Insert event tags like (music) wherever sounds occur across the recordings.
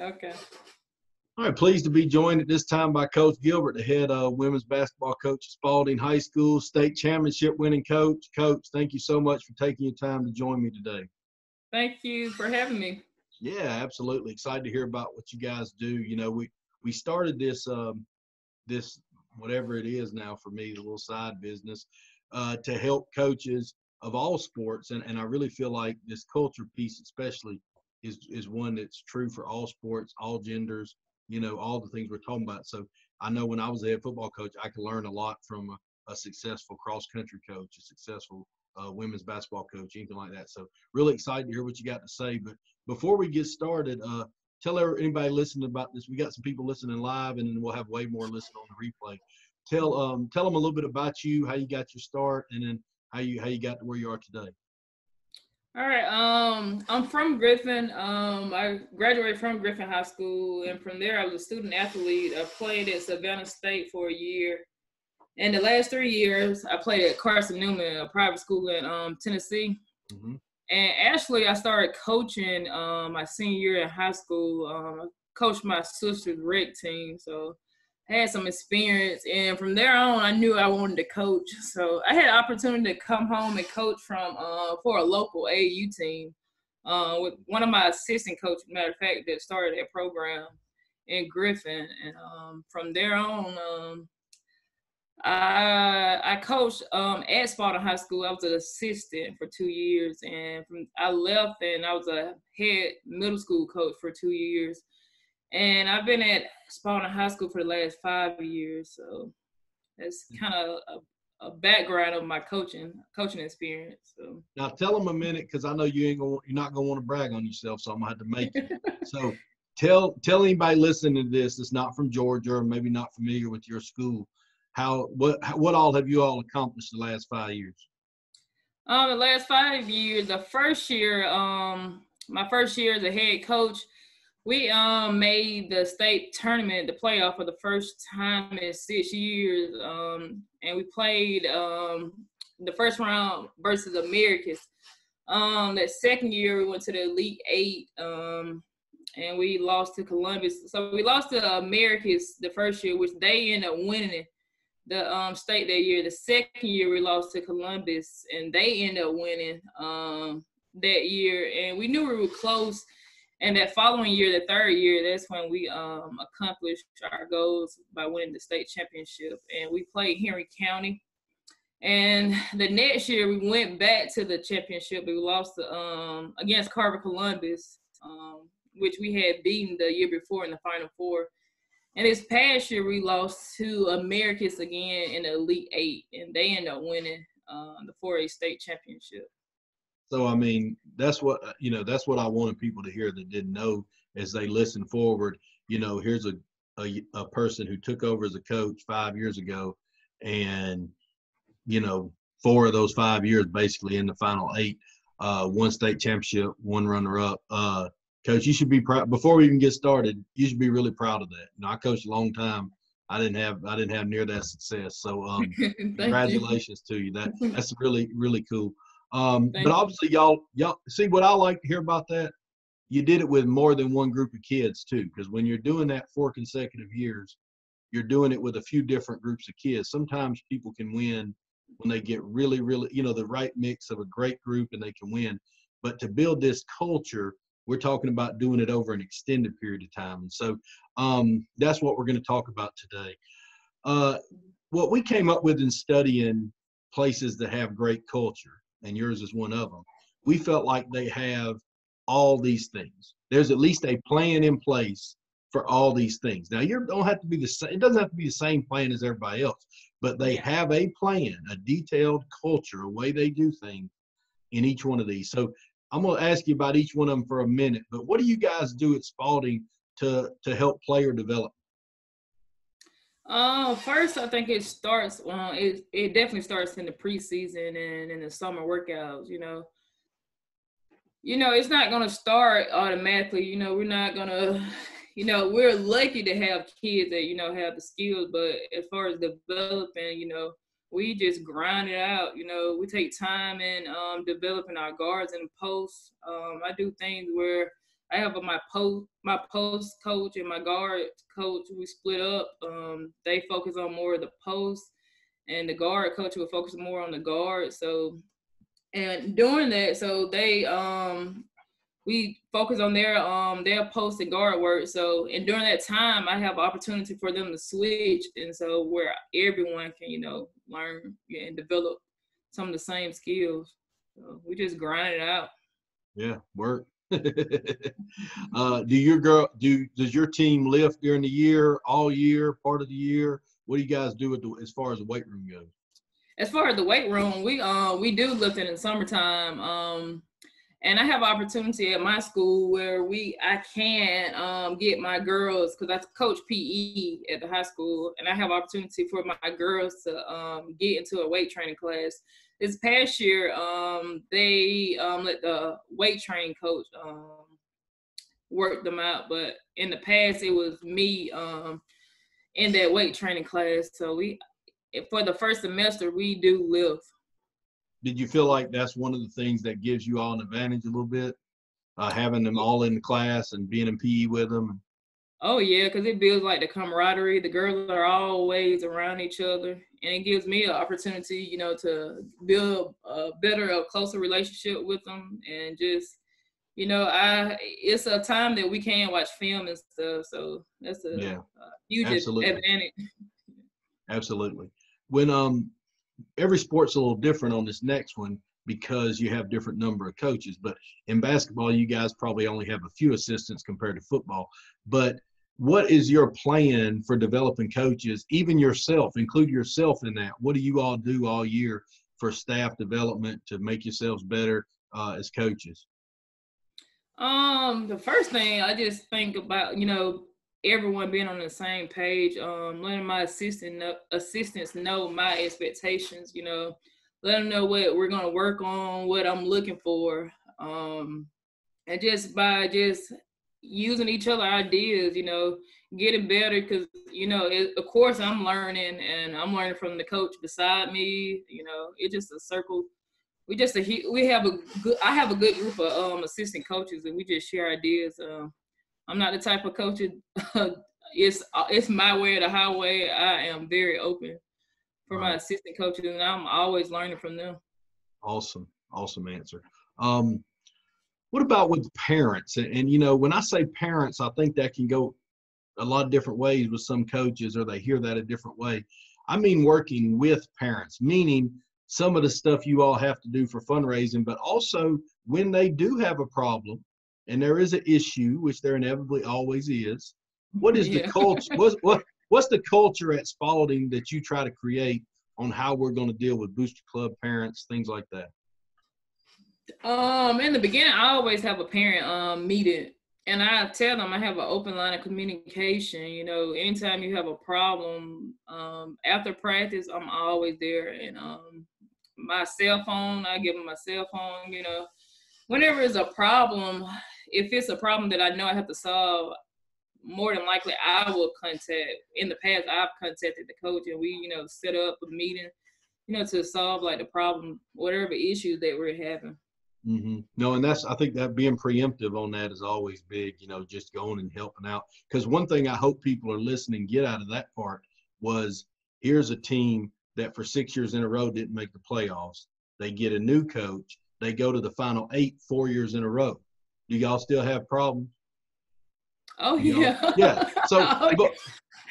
Okay. All right, pleased to be joined at this time by Coach Gilbert, the head uh, women's basketball coach at Spalding High School, state championship winning coach. Coach, thank you so much for taking your time to join me today. Thank you for having me. Yeah, absolutely. Excited to hear about what you guys do. You know, we we started this um, this whatever it is now for me, the little side business, uh, to help coaches of all sports, and, and I really feel like this culture piece, especially, is is one that's true for all sports, all genders, you know, all the things we're talking about. So I know when I was a head football coach, I could learn a lot from a, a successful cross country coach, a successful uh, women's basketball coach, anything like that. So really excited to hear what you got to say. But before we get started, uh, tell anybody listening about this. We got some people listening live, and then we'll have way more listening on the replay. Tell um, tell them a little bit about you, how you got your start, and then how you how you got to where you are today. All right. Um, I'm from Griffin. Um, I graduated from Griffin High School, and from there I was a student athlete. I played at Savannah State for a year. And the last three years, I played at Carson Newman, a private school in um, Tennessee. Mm-hmm. And actually, I started coaching um, my senior year in high school. Um, I coached my sister's rec team, so had some experience and from there on i knew i wanted to coach so i had an opportunity to come home and coach from uh, for a local AU team uh, with one of my assistant coaches matter of fact that started that program in griffin and um, from there on um, I I coached um, at Spalding High School. I was an assistant for two years, and from I left and I was a head middle school coach for two years. And I've been at Spalding High School for the last five years, so that's mm. kind of a, a, background of my coaching coaching experience. So now tell them a minute because I know you ain't gonna you're not gonna want to brag on yourself, so I'm gonna have to make it. (laughs) so tell tell anybody listening to this that's not from Georgia or maybe not familiar with your school, how what what all have you all accomplished the last five years? Um, the last five years, the first year, um, my first year as a head coach, we um made the state tournament, the playoff for the first time in six years. Um, and we played um the first round versus Americus. Um, that second year we went to the Elite Eight. Um, and we lost to Columbus. So we lost to Americus the first year, which they ended up winning the um state that year. The second year we lost to Columbus, and they ended up winning um that year. And we knew we were close and that following year, the third year, that's when we um, accomplished our goals by winning the state championship. And we played Henry County. And the next year, we went back to the championship. We lost um, against Carver Columbus, um, which we had beaten the year before in the Final Four. And this past year, we lost to Americus again in the Elite Eight, and they ended up winning uh, the 4A state championship. So I mean, that's what you know. That's what I wanted people to hear that didn't know as they listen forward. You know, here's a a, a person who took over as a coach five years ago, and you know, four of those five years basically in the final eight, uh, one state championship, one runner up. Uh, coach, you should be proud. Before we even get started, you should be really proud of that. You know, I coached a long time. I didn't have I didn't have near that success. So um, (laughs) congratulations you. to you. That that's really really cool. Um, but obviously, y'all, y'all see what I like to hear about that. You did it with more than one group of kids too, because when you're doing that four consecutive years, you're doing it with a few different groups of kids. Sometimes people can win when they get really, really, you know, the right mix of a great group and they can win. But to build this culture, we're talking about doing it over an extended period of time. And so um, that's what we're going to talk about today. Uh, what we came up with in studying places that have great culture and yours is one of them. We felt like they have all these things. There's at least a plan in place for all these things. Now you don't have to be the same. It doesn't have to be the same plan as everybody else, but they have a plan, a detailed culture, a way they do things in each one of these. So I'm going to ask you about each one of them for a minute. But what do you guys do at Spalding to to help player development? Uh, first, I think it starts. Well, it it definitely starts in the preseason and in the summer workouts. You know, you know, it's not gonna start automatically. You know, we're not gonna. (laughs) You know, we're lucky to have kids that you know have the skills, but as far as developing, you know, we just grind it out. You know, we take time in um, developing our guards and posts. Um, I do things where I have my post my post coach and my guard coach. We split up. Um, they focus on more of the post, and the guard coach will focus more on the guard. So, and during that, so they um we focus on their um their post and guard work. So and during that time I have opportunity for them to switch and so where everyone can, you know, learn and develop some of the same skills. So we just grind it out. Yeah, work. (laughs) uh, do your girl do does your team lift during the year, all year, part of the year? What do you guys do with the, as far as the weight room goes? As far as the weight room, we uh we do lift in summertime. Um and I have opportunity at my school where we I can um, get my girls because I coach PE at the high school, and I have opportunity for my girls to um, get into a weight training class. This past year, um, they um, let the weight training coach um, work them out, but in the past it was me um, in that weight training class. So we, for the first semester, we do lift did you feel like that's one of the things that gives you all an advantage a little bit, uh, having them all in the class and being in PE with them? Oh yeah, because it builds like the camaraderie. The girls are always around each other, and it gives me an opportunity, you know, to build a better, a closer relationship with them, and just, you know, I it's a time that we can watch film and stuff, so that's a, yeah, a huge Absolutely. advantage. Absolutely. When um every sport's a little different on this next one because you have different number of coaches. But in basketball, you guys probably only have a few assistants compared to football. But what is your plan for developing coaches, even yourself, include yourself in that? What do you all do all year for staff development to make yourselves better uh, as coaches? Um, the first thing I just think about, you know, everyone being on the same page, um, letting my assistant know, assistants know my expectations, you know, let them know what we're gonna work on, what I'm looking for, um, and just by just using each other ideas, you know, getting better because you know, it, of course, I'm learning and I'm learning from the coach beside me. You know, it's just a circle. We just a we have a good. I have a good group of um assistant coaches and we just share ideas. Um, I'm not the type of coach. (laughs) it's it's my way or the highway. I am very open for my assistant coaches, and I'm always learning from them. Awesome, awesome answer. Um, what about with parents? And, and you know, when I say parents, I think that can go a lot of different ways with some coaches, or they hear that a different way. I mean, working with parents, meaning some of the stuff you all have to do for fundraising, but also when they do have a problem, and there is an issue, which there inevitably always is. What is yeah. the culture? What's, what, what's the culture at Spalding that you try to create on how we're going to deal with booster club parents, things like that? Um, in the beginning, I always have a parent um meeting, and I tell them I have an open line of communication. You know, anytime you have a problem, um, after practice, I'm always there, and um, my cell phone, I give them my cell phone. You know, whenever it's a problem, if it's a problem that I know I have to solve, more than likely I will contact. In the past, I've contacted the coach, and we, you know, set up a meeting, you know, to solve like the problem, whatever issue that we're having. Mm-hmm. No, and that's I think that being preemptive on that is always big. You know, just going and helping out. Because one thing I hope people are listening get out of that part was here's a team that for six years in a row didn't make the playoffs. They get a new coach. They go to the final eight four years in a row do y'all still have problems? Oh yeah. Yeah. So, (laughs) okay. but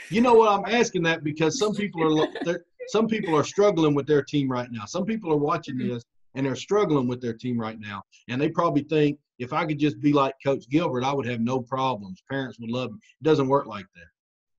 you know what I'm asking that because some people are some people are struggling with their team right now. Some people are watching mm-hmm. this and they're struggling with their team right now, and they probably think if I could just be like Coach Gilbert, I would have no problems. Parents would love me. It doesn't work like that.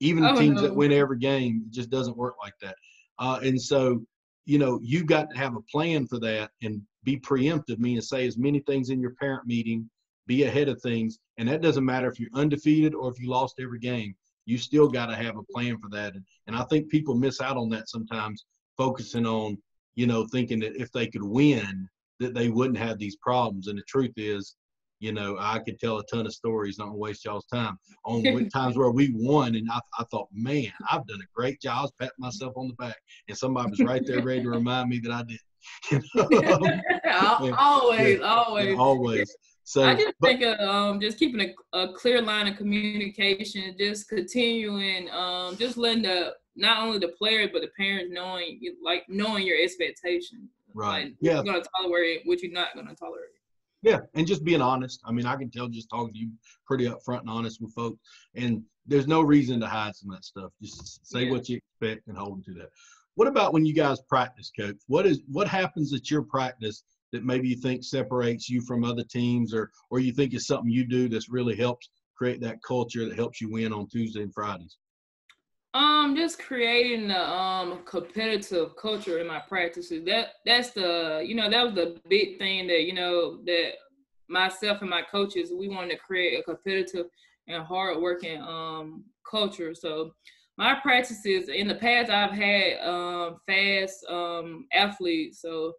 Even the oh, teams no. that win every game, it just doesn't work like that. Uh, and so, you know, you've got to have a plan for that and be preemptive, meaning say as many things in your parent meeting be ahead of things. And that doesn't matter if you're undefeated or if you lost every game. You still got to have a plan for that. And, and I think people miss out on that sometimes, focusing on, you know, thinking that if they could win, that they wouldn't have these problems. And the truth is, you know, I could tell a ton of stories, not waste y'all's time on (laughs) times where we won, and I, I thought, man, I've done a great job. I was patting myself on the back, and somebody was right there ready to remind me that I did. (laughs) You know? (laughs) always, yeah, always, always. So I just but, think of, um, just keeping a, a, clear line of communication, just continuing, um, just letting the not only the players but the parents knowing like knowing your expectations. Right. Like, yeah. You're gonna tolerate what you're not gonna tolerate. Yeah, and just being honest. I mean, I can tell just talking to you pretty upfront and honest with folks, and there's no reason to hide some of that stuff. Just say yeah. what you expect and hold them to that. What about when you guys practice, coach? What is what happens at your practice that maybe you think separates you from other teams, or or you think is something you do that's really helps create that culture that helps you win on Tuesday and Fridays? Um, just creating the um competitive culture in my practices. That that's the you know that was the big thing that you know that myself and my coaches we wanted to create a competitive and hardworking um culture. So my practices in the past I've had um fast um athletes. So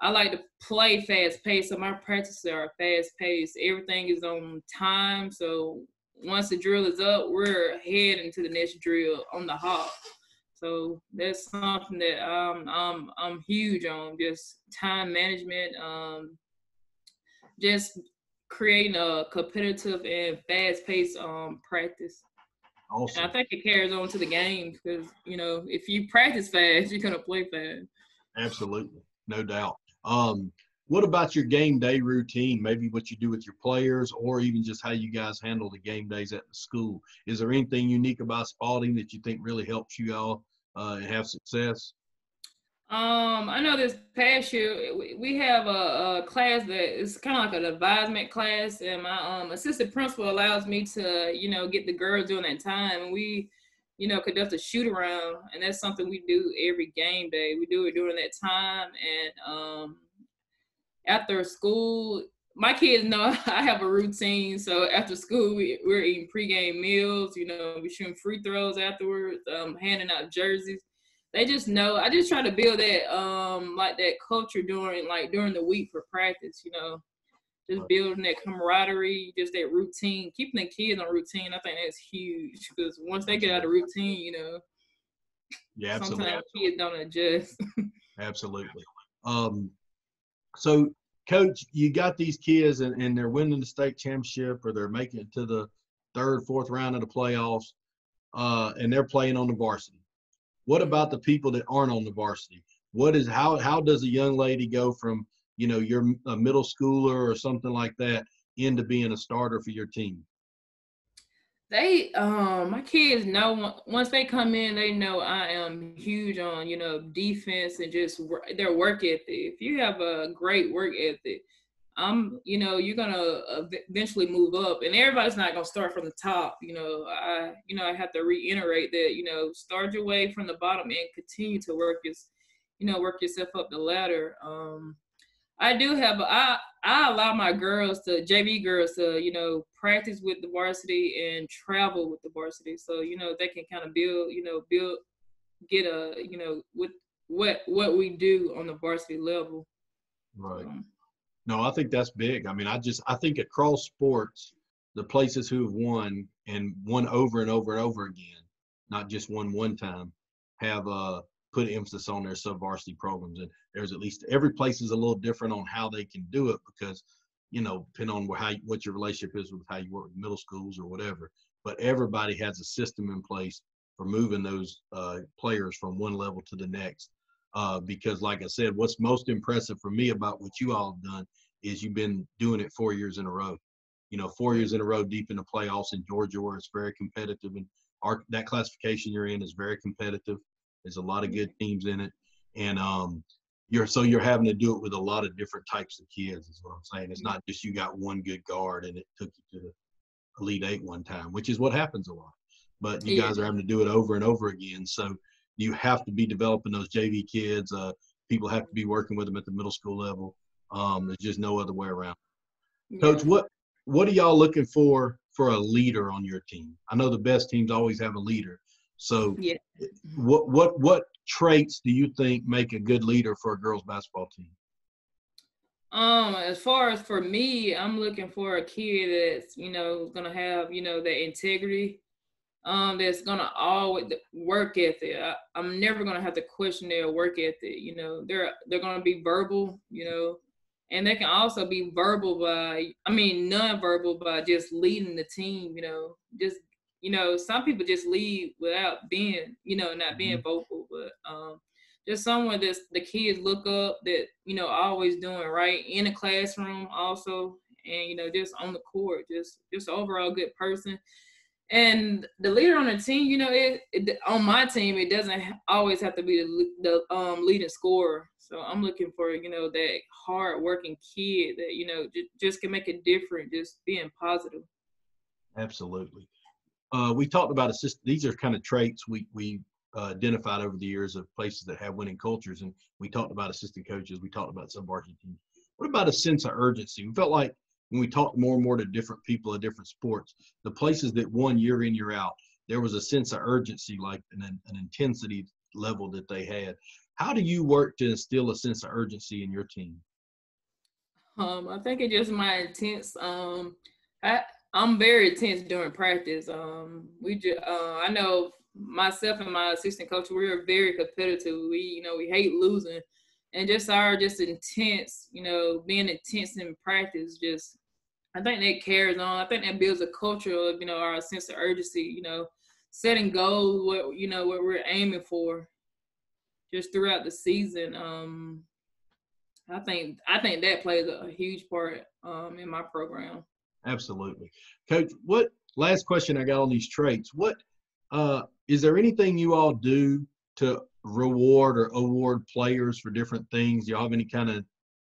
I like to play fast paced. So my practices are fast paced. Everything is on time. So once the drill is up, we're heading to the next drill on the hop. So that's something that um, I'm I'm huge on just time management, um, just creating a competitive and fast paced um, practice. Awesome. And I think it carries on to the game because you know if you practice fast, you're gonna play fast. Absolutely, no doubt. Um, what about your game day routine? Maybe what you do with your players, or even just how you guys handle the game days at the school. Is there anything unique about Spalding that you think really helps you all uh, have success? Um, I know this past year we have a, a class that is kind of like an advisement class, and my um, assistant principal allows me to, you know, get the girls during that time. And we, you know, conduct a shoot around, and that's something we do every game day. We do it during that time, and um, after school, my kids know (laughs) I have a routine. So after school, we, we're eating pregame meals. You know, we're shooting free throws afterwards, um, handing out jerseys. They just know. I just try to build that um like that culture during like during the week for practice. You know, just building that camaraderie, just that routine, keeping the kids on routine. I think that's huge because once they get out of routine, you know, yeah, absolutely. sometimes kids don't adjust. (laughs) absolutely. Um, so coach you got these kids and, and they're winning the state championship or they're making it to the third fourth round of the playoffs uh, and they're playing on the varsity. What about the people that aren't on the varsity? What is how how does a young lady go from you know you're a middle schooler or something like that into being a starter for your team they um my kids know once they come in they know i am huge on you know defense and just work, their work ethic. If you have a great work ethic i'm you know you're gonna eventually move up and everybody's not gonna start from the top you know. I you know i have to reiterate that you know start your way from the bottom and continue to work your you know work yourself up the ladder. Um I do have I I allow my girls to JV girls to you know practice with the varsity and travel with the varsity, so you know they can kind of build you know build get a you know with what what we do on the varsity level. Right. Um, no, I think that's big. I mean, I just I think across sports, the places who have won and won over and over and over again, not just won one time, have uh put emphasis on their sub varsity programs. And there's at least every place is a little different on how they can do it because, you know, depending on how what your relationship is with how you work with middle schools or whatever. But everybody has a system in place for moving those uh, players from one level to the next. Uh, because, like I said, what's most impressive for me about what you all have done is you've been doing it four years in a row. You know, four years in a row deep in the playoffs in Georgia, where it's very competitive, and our that classification you're in is very competitive. There's a lot of good teams in it, and um, you're so you're having to do it with a lot of different types of kids. Is what I'm saying. It's not just you got one good guard and it took you to the elite eight one time, which is what happens a lot. But you guys are having to do it over and over again. So you have to be developing those JV kids. Uh, people have to be working with them at the middle school level. Um, there's just no other way around. Yeah. Coach, what what are y'all looking for for a leader on your team? I know the best teams always have a leader, so, yeah. what what what traits do you think make a good leader for a girls basketball team? Um, as far as for me, I'm looking for a kid that's you know gonna have you know the integrity, um, that's gonna always work ethic. I, I'm never gonna have to question their work ethic. You know, they're they're gonna be verbal. You know, and they can also be verbal by i mean non-verbal by just leading the team you know just you know some people just leave without being you know not being mm-hmm. vocal but um just someone that the kids look up that you know always doing right in the classroom also and you know just on the court just just overall good person. And the leader on the team you know it, it on my team it doesn't always have to be the, the um, leading scorer. So i'm looking for you know that hard working kid that you know just, just can make a difference just being positive. Absolutely uh, we talked about assist these are kind of traits we we uh, identified over the years of places that have winning cultures and we talked about assistant coaches we talked about some varsity teams what about a sense of urgency we felt like when we talked more and more to different people of different sports, the places that won year in, year out, there was a sense of urgency, like an, an intensity level that they had. How do you work to instill a sense of urgency in your team? Um, I think it's just my intense. Um, I I'm very intense during practice. Um, we just uh, I know myself and my assistant coach we are very competitive. We you know we hate losing, and just our just intense. You know, being intense in practice just I think that carries on. I think that builds a culture of, you know, our sense of urgency, you know, setting goals, what, you know, what we're aiming for just throughout the season. Um, I think, I think that plays a, huge part um, in my program. Absolutely. Coach, what, last question I got on these traits. What, uh, is there anything you all do to reward or award players for different things? Do y'all have any kind of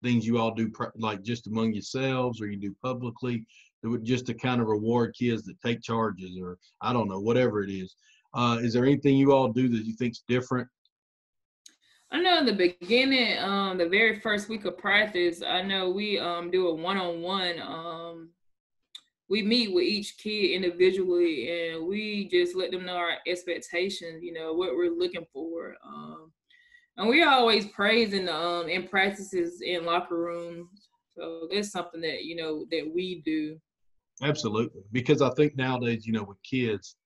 things you all do like just among yourselves or you do publicly just to kind of reward kids that take charges or i don't know whatever it is uh, is there anything you all do that you think's different i know in the beginning um, the very first week of practice i know we um, do a one-on-one um, we meet with each kid individually and we just let them know our expectations you know what we're looking for um, and we're always praise in um in practices in locker rooms. So that's something that you know that we do. Absolutely, because I think nowadays, you know, with kids,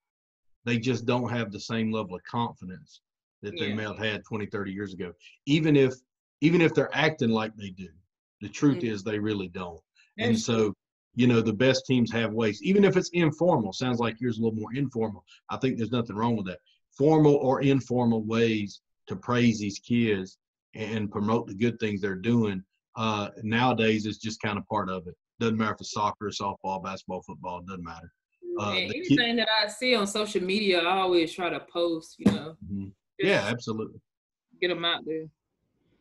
they just don't have the same level of confidence that they yeah. may have had 20, 30 years ago. Even if even if they're acting like they do, the truth mm-hmm. is they really don't. And so. You know, the best teams have ways, even if it's informal. Sounds like yours a little more informal. I think there's nothing wrong with that. Formal or informal ways to praise these kids and promote the good things they're doing. Uh, nowadays, it's just kind of part of it. Doesn't matter if it's soccer, softball, basketball, football. Doesn't matter. Uh, anything kid- that I see on social media, I always try to post. You know. Mm-hmm. Yeah, absolutely. Get them out there.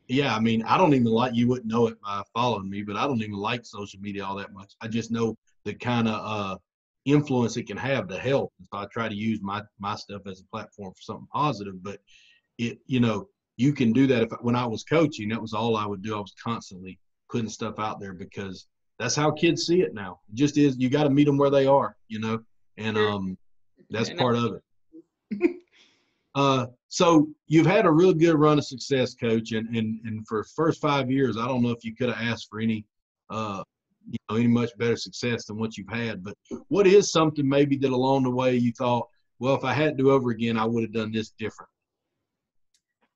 Yeah, I mean, I don't even like you wouldn't know it by following me, but I don't even like social media all that much. I just know the kind of uh, influence it can have to help. So I try to use my my stuff as a platform for something positive. But it you know you can do that if when i was coaching that was all i would do i was constantly putting stuff out there because that's how kids see it now it just is you got to meet them where they are you know and um that's part of it (laughs) uh so you've had a real good run of success coach and and and for first five years i don't know if you could have asked for any uh you know any much better success than what you've had but what is something maybe that along the way you thought well if i had to do over again i would have done this different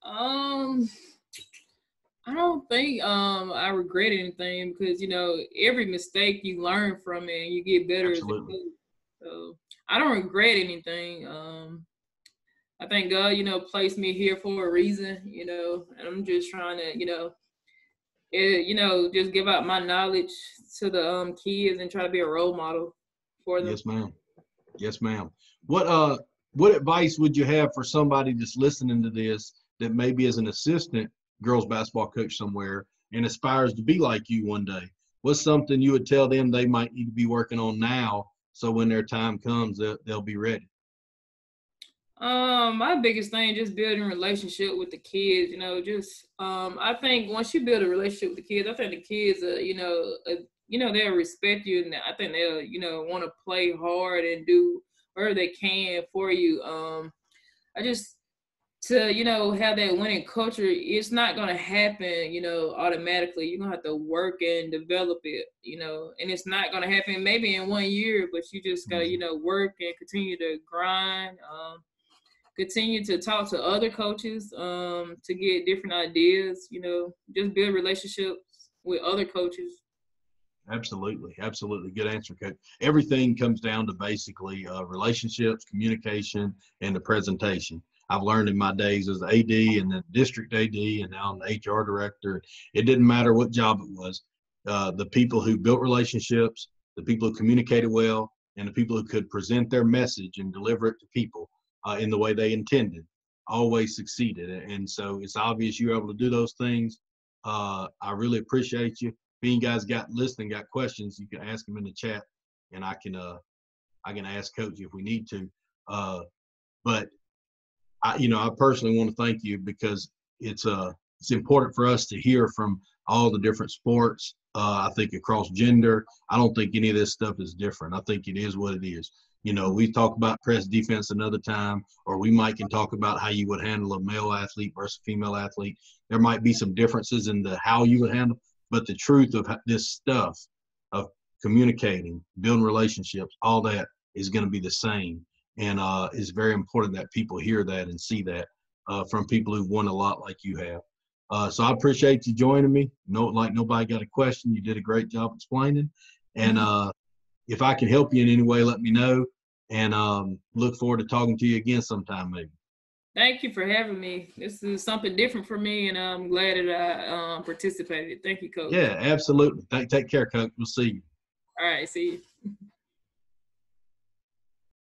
um, I don't think um I regret anything because you know every mistake you learn from it and you get better Absolutely. as a coach. So I don't regret anything. Um, I thank God, you know, placed me here for a reason. You know, and I'm just trying to, you know, it, you know, just give out my knowledge to the um kids and try to be a role model for them. Yes, ma'am. Yes, ma'am. What uh, what advice would you have for somebody that's listening to this? that maybe is an assistant girls basketball coach somewhere and aspires to be like you one day? What's something you would tell them they might need to be working on now so when their time comes they'll, they'll be ready? Um, my biggest thing just building relationship with the kids. You know, just um, I think once you build a relationship with the kids, I think the kids, uh, you know, uh, you know, they'll respect you, and I think they'll, you know, want to play hard and do whatever they can for you. Um, I just to you know have that winning culture it's not going to happen you know automatically you're going to have to work and develop it you know and it's not going to happen maybe in one year but you just got to you mm-hmm. know work and continue to grind um, continue to talk to other coaches um, to get different ideas you know just build relationships with other coaches. Absolutely, absolutely. Good answer, coach. Everything comes down to basically uh, relationships, communication, and the presentation. I've learned in my days as AD and the district AD, and now I'm the HR director. It didn't matter what job it was. Uh, the people who built relationships, the people who communicated well, and the people who could present their message and deliver it to people uh, in the way they intended always succeeded. And so it's obvious you're able to do those things. Uh, I really appreciate you if you guys got listening, got questions, you can ask them in the chat, and I can uh I can ask Coach if we need to. Uh, but I, you know, I personally want to thank you because it's uh it's important for us to hear from all the different sports. Uh, I think across gender, I don't think any of this stuff is different. I think it is what it is. You know, we talk about press defense another time, or we might can talk about how you would handle a male athlete versus female athlete. There might be some differences in the how you would handle, but the truth of this stuff of communicating, building relationships, all that is going to be the same. And uh, it's very important that people hear that and see that uh, from people who've won a lot like you have. Uh, so I appreciate you joining me. No, like nobody got a question. You did a great job explaining. And uh, if I can help you in any way, let me know. And um, look forward to talking to you again sometime, maybe. Thank you for having me. This is something different for me, and I'm glad that I um, participated. Thank you, Coach. Yeah, absolutely. Take, take care, Coach. We'll see you. All right, see you.